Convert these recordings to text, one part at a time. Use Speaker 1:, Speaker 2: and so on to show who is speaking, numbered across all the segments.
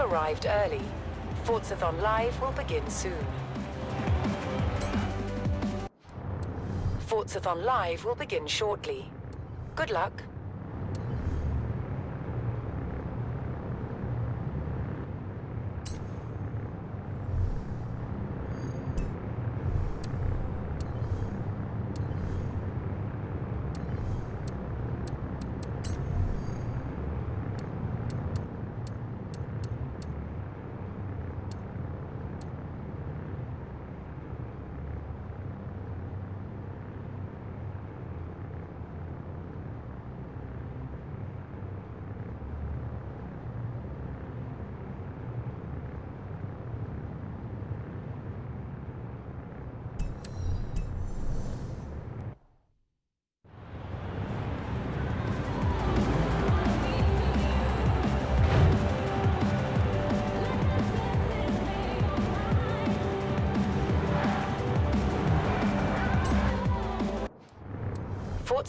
Speaker 1: Arrived early. Forzathon Live will begin soon. Forzathon Live will begin shortly. Good luck.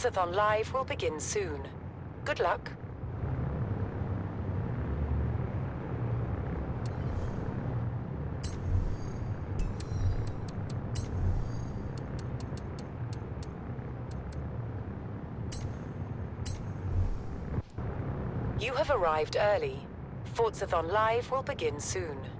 Speaker 1: Forzathon Live will begin soon. Good luck. You have arrived early. Forzathon Live will begin soon.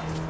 Speaker 1: out.